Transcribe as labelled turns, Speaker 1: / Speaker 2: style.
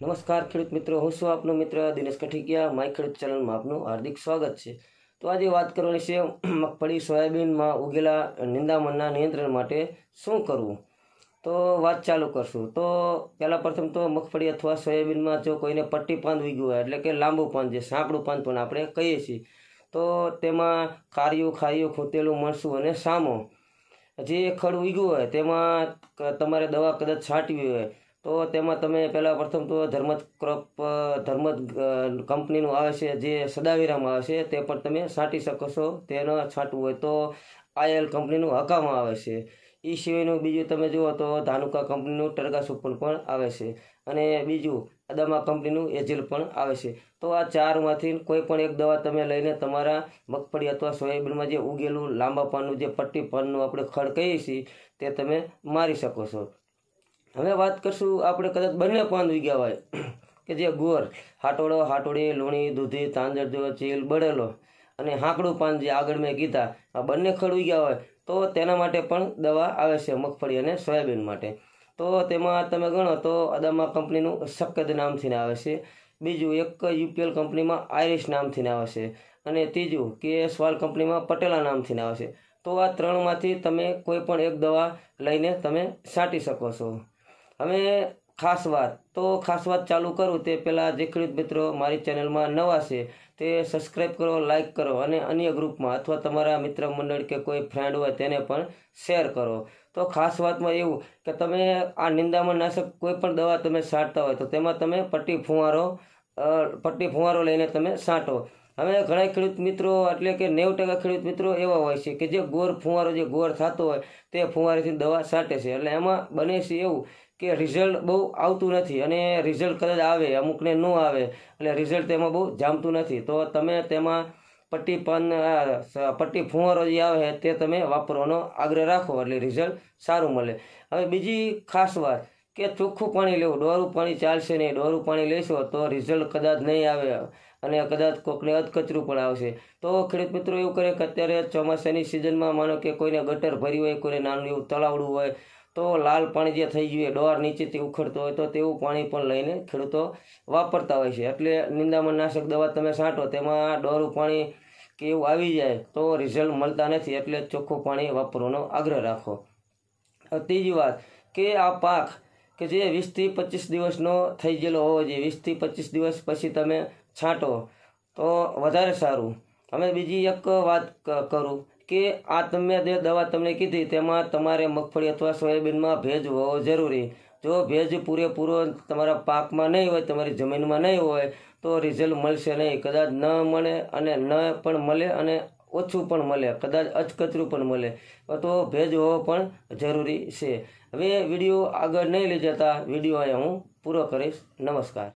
Speaker 1: નમસ્કાર ખેડૂત મિત્રો, હું છું આપનો મિત્ર દિનેશ કઠિકિયા. માય ખેડૂત ચેનલમાં આપનું હાર્દિક સ્વાગત છે. તો આજે વાત કરવાની છે મગફળી, સોયાબીનમાં ઉગેલા નિંદામણના નિયંત્રણ માટે શું કરવું? તો વાત ચાલુ કરશું. તો પહેલાં પ્રથમ તો મગફળી અથવા સોયાબીનમાં જો કોઈને પટ્ટી પાન ઉગ્યું હોય, એટલે કે લાંબુ પાન જે સાંકડું પાન પણ આપણે કહીએ છીએ, તો તેમાં ખારિયું ખાયું ખૂતેલું મરસું અને સામો. જે ખડ ઉગ્યું હોય, તેમાં તમારે દવા કદાચ છાંટવી હોય તો તેમાં તમે પહેલાં પ્રથમ તો ધર્મત ક્રોપ ધર્મત કંપનીનું આવે છે જે સદાવીરામાં આવે છે તે પણ તમે છાંટી શકો છો. તેનો છાંટવું હોય તો આયલ કંપનીનું હકામાં આવે છે. એ સિવાયનું બીજું તમે જુઓ તો ધાનુકા કંપનીનું ટરગા સુપર પણ આવે છે. અને બીજું અદામા કંપનીનું એજેલ પણ આવે છે. તો આ ચારમાંથી કોઈ પણ એક દવા તમે લઈને તમારા મગફળી અથવા સોયાબીનમાં જે ઉગેલું લાંબા પાનનું જે પટ્ટી પાનનું આપણે ખડ કહીએ છીએ, તે તમે મારી શકો છો. હવે વાત કરશું આપણે કદાચ બંને પાન ઉગ્યા હોય કે જે ગોર હાટોળો હાટોડી, લૂણી, દૂધી, તાંજર, જેવો ચીલ, બળેલો અને હાંકડું પાન જે આગળ મેં કીધા, આ બંને ખડ ઉગ્યા હોય, તો તેના માટે પણ દવા આવે છે મગફળી અને સોયાબીન માટે. તો તેમાં તમે ગણો તો અદામા કંપનીનું સક્કદ નામથીને આવે છે. બીજું એક યુપીએલ કંપનીમાં આઈરિશ નામથીને આવે છે. અને ત્રીજું કે સ્વાલ કંપનીમાં પટેલા નામથીને આવે છે. તો આ ત્રણમાંથી તમે કોઈ પણ એક દવા લઈને તમે છાંટી શકો છો. હવે ખાસ વાત, તો ખાસ વાત ચાલુ કરું તે પહેલાં જે ખેડૂત મિત્રો મારી ચેનલમાં નવા છે, તે સબસ્ક્રાઈબ કરો લાઈક કરો અને અન્ય ગ્રુપમાં અથવા તમારા મિત્ર મંડળ કે કોઈ ફ્રેન્ડ હોય તેને પણ શેર કરો. તો ખાસ વાતમાં એવું કે તમે આ નિંદામણ નાશક કોઈ પણ દવા તમે છાંટતા હોય તો તેમાં તમે પટ્ટી ફુવારો પટ્ટી ફુવારો લઈને તમે છાંટો. હવે ઘણા ખેડૂત મિત્રો, એટલે કે નેવું ટકા ખેડૂત મિત્રો એવા હોય છે કે જે ગોર ફુવારો જે ગોર થતો હોય, તે ફુવારેથી દવા છાંટે છે. એટલે એમાં બને છે એવું કે રિઝલ્ટ બહુ આવતું નથી અને રિઝલ્ટ કદાચ આવે, અમુકને ન આવે, એટલે રિઝલ્ટ તેમાં બહુ જામતું નથી. તો તમે તેમાં પટ્ટી પાન પટ્ટી ફુવારો જે આવે તે તમે વાપરવાનો આગ્રહ રાખો, એટલે રિઝલ્ટ સારું મળે. હવે બીજી ખાસ વાત કે ચોખ્ખું પાણી લેવું ડોરું પાણી ચાલશે નહીં ડોરું પાણી લેશો તો રિઝલ્ટ કદાચ નહીં આવે. અને કદાચ કોકને અધકચરું પણ આવશે. તો ખેડૂત મિત્રો એવું કરે કે અત્યારે ચોમાસાની સિઝનમાં માનો કે કોઈને ગટર ભરી હોય, કોઈને નાનું એવું તળાવડું હોય, તો લાલ પાણી જે થઈ ગયું ડોર નીચેથી ઉખડતો હોય, તો તેવું પાણી પણ લઈને ખેડૂતો વાપરતા હોય છે. એટલે નિંદામણ નાશક દવા તમે છાંટો, તેમાં ડોરું પાણી કે એવું આવી જાય, તો રિઝલ્ટ મળતા નથી. એટલે ચોખ્ખું પાણી વાપરવાનો આગ્રહ રાખો. ત્રીજી વાત કે આ પાક કે જે વીસથી પચીસ દિવસનો થઈ ગયેલો હોવો જોઈએ. વીસથી પચીસ દિવસ પછી તમે છાંટો તો વધારે સારું. હવે બીજી એક વાત કરું કે આ તમે જે દવા તમને કીધી તેમાં તમારે મગફળી અથવા સોયાબીનમાં ભેજ હોવો જરૂરી. જો ભેજ પૂરેપૂરો તમારા પાકમાં નહીં હોય, તમારી જમીનમાં નહીં હોય, તો રિઝલ્ટ મળશે નહીં. કદાચ ન મળે અને ન પણ મળે અને ઓછું પણ મળે, કદાચ અચકચરું પણ મળે. તો ભેજ હોવો પણ જરૂરી છે. હવે વીડિયો આગળ નહીં લઈ જતા વીડિયો અહીંયા હું પૂરો કરીશ. નમસ્કાર.